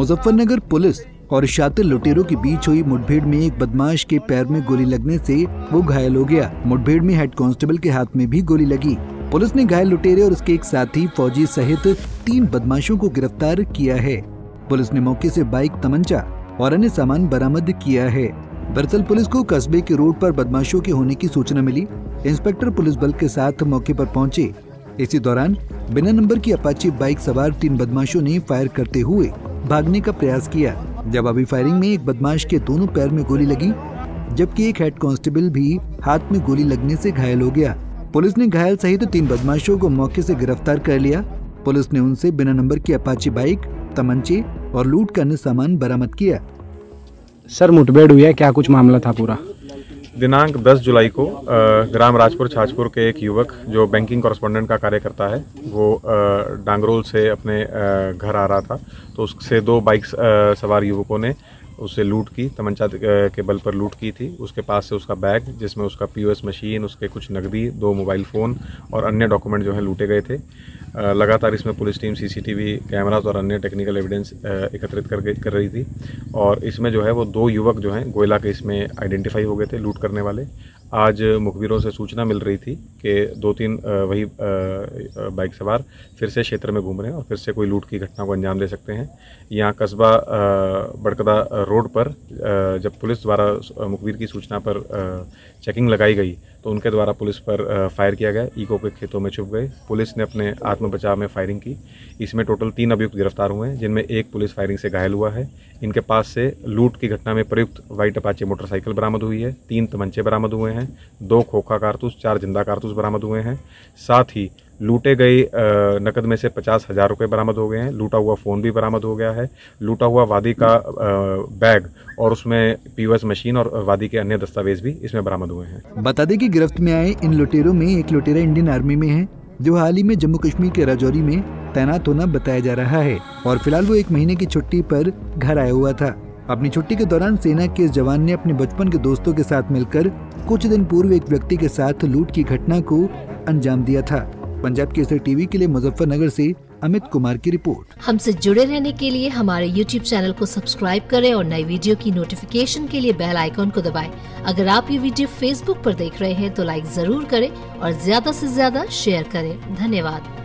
Muzaffarnagar police और शातिर लुटेरों के बीच हुई मुठभेड़ में एक बदमाश के पैर में गोली लगने से वो घायल हो गया। मुठभेड़ में हेड कांस्टेबल के हाथ में भी गोली लगी। पुलिस ने घायल लुटेरे और उसके एक साथी, फौजी सहित तीन बदमाशों को गिरफ़्तार किया है। पुलिस ने मौके से बाइक तमंचा और अन्य सामान बरामद किया है। दरअसल पुलिस को कस्बे के रोड पर बदमाशों के होने की सूचना मिली। इंस्पेक्टर पुलिस बल के साथ मौके पर पहुँचे। इसी दौरान बिना नंबर की अपाची बाइक सवार तीन बदमाशों ने फायर करते हुए भागने का प्रयास किया। जब अभी फायरिंग में एक बदमाश के दोनों पैर में गोली लगी, जबकि एक हेड कांस्टेबल भी हाथ में गोली लगने से घायल हो गया। पुलिस ने घायल सहित तीन बदमाशों को मौके से गिरफ़्तार कर लिया। पुलिस ने उनसे बिना नंबर की अपाची बाइक तमंचे और लूट का अन्य सामान बरामद किया। सर, मुठभेड़ हुई है? क्या कुछ मामला था पूरा? दिनांक 10 जुलाई को ग्राम राजपुर छाजपुर के एक युवक जो बैंकिंग कॉरेस्पॉन्डेंट का कार्य करता है, वो डांगरोल से अपने घर आ रहा था। तो उससे दो बाइक सवार युवकों ने उसे लूट की, तमंचा के बल पर लूट की थी। उसके पास से उसका बैग, जिसमें उसका पीओएस मशीन उसके कुछ नकदी, दो मोबाइल फ़ोन और अन्य डॉक्यूमेंट जो हैं, लूटे गए थे। लगातार इसमें पुलिस टीम सीसीटीवी कैमराज और अन्य टेक्निकल एविडेंस एकत्रित कर कर रही थी। और इसमें जो है वो दो युवक जो हैं, गोयला के इसमें आइडेंटिफाई हो गए थे, लूट करने वाले। आज मुखबिरों से सूचना मिल रही थी कि दो तीन वही बाइक सवार फिर से क्षेत्र में घूम रहे हैं और फिर से कोई लूट की घटना को अंजाम दे सकते हैं। यहाँ कस्बा बड़कदा रोड पर जब पुलिस द्वारा मुखबिर की सूचना पर चेकिंग लगाई गई तो उनके द्वारा पुलिस पर फायर किया गया। ईको के खेतों में छुप गए। पुलिस ने अपने आत्म बचाव में फायरिंग की। इसमें टोटल तीन अभियुक्त गिरफ़्तार हुए हैं, जिनमें एक पुलिस फायरिंग से घायल हुआ है। इनके पास से लूट की घटना में प्रयुक्त वाइट अपाचे मोटरसाइकिल बरामद हुई है। तीन तमंचे बरामद हुए हैं। दो खोखा कारतूस, चार ज़िंदा कारतूस बरामद हुए हैं। साथ ही लूटे गए नकद में से पचास हज़ार रुपये बरामद हो गए हैं। लूटा हुआ फ़ोन भी बरामद हो गया है। लूटा हुआ वादी का बैग और उसमें पीओएस मशीन और वादी के अन्य दस्तावेज़ भी इसमें बरामद हुए हैं। बता दें कि गिरफ्त में आए इन लुटेरों में एक लुटेरा इंडियन आर्मी में है, जो हाल ही में जम्मू कश्मीर के राजौरी में तैनात होना बताया जा रहा है और फ़िलहाल वो एक महीने की छुट्टी पर घर आया हुआ था। अपनी छुट्टी के दौरान सेना के इस जवान ने अपने बचपन के दोस्तों के साथ मिलकर कुछ दिन पूर्व एक व्यक्ति के साथ लूट की घटना को अंजाम दिया था। पंजाब केसरी टीवी के लिए मुजफ्फरनगर से अमित कुमार की रिपोर्ट। हमसे जुड़े रहने के लिए हमारे YouTube चैनल को सब्सक्राइब करें और नई वीडियो की नोटिफिकेशन के लिए बेल आइकॉन को दबाएँ। अगर आप ये वीडियो Facebook पर देख रहे हैं तो लाइक ज़रूर करें और ज़्यादा से ज़्यादा शेयर करें। धन्यवाद।